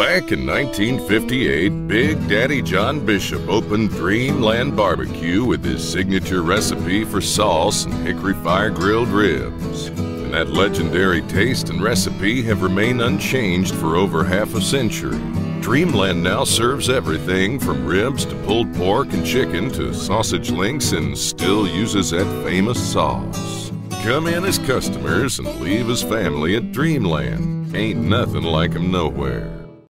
Back in 1958, Big Daddy John Bishop opened Dreamland Barbecue with his signature recipe for sauce and hickory fire grilled ribs. And that legendary taste and recipe have remained unchanged for over half a century. Dreamland now serves everything from ribs to pulled pork and chicken to sausage links and still uses that famous sauce. Come in as customers and leave as family at Dreamland. Ain't nothing like 'em nowhere.